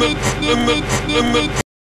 Lemme-toi, l'emme-toi,